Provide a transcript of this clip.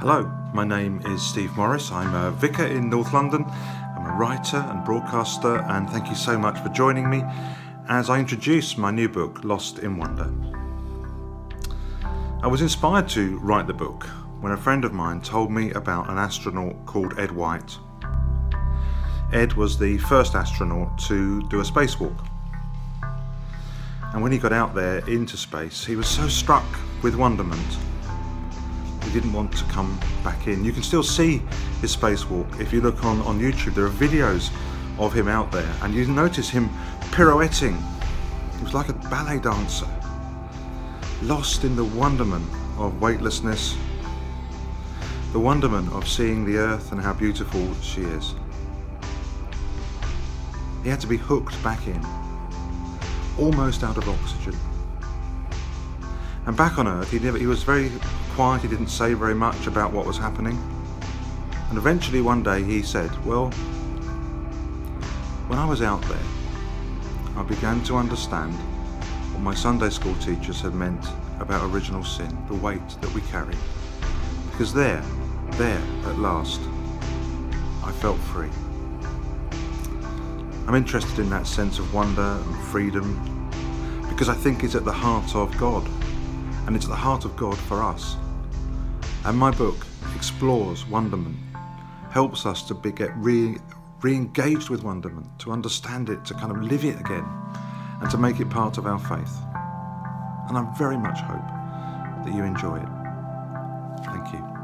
Hello, my name is Steve Morris. I'm a vicar in North London. I'm a writer and broadcaster, and thank you so much for joining me as I introduce my new book, Lost in Wonder. I was inspired to write the book when a friend of mine told me about an astronaut called Ed White. Ed was the first astronaut to do a spacewalk. And when he got out there into space, he was so struck with wonderment he didn't want to come back in. You can still see his spacewalk. If you look on, on YouTube, there are videos of him out there, and you notice him pirouetting. He was like a ballet dancer, lost in the wonderment of weightlessness, the wonderment of seeing the earth and how beautiful she is. He had to be hooked back in, almost out of oxygen. And back on Earth, he, never, he was very quiet, he didn't say very much about what was happening. And eventually one day he said, Well, when I was out there, I began to understand what my Sunday school teachers had meant about original sin, the weight that we carry. Because there, there at last, I felt free. I'm interested in that sense of wonder and freedom because I think it's at the heart of God and it's the heart of God for us. And my book explores wonderment, helps us to be, get re, re-engaged with wonderment, to understand it, to kind of live it again, and to make it part of our faith. And I very much hope that you enjoy it. Thank you.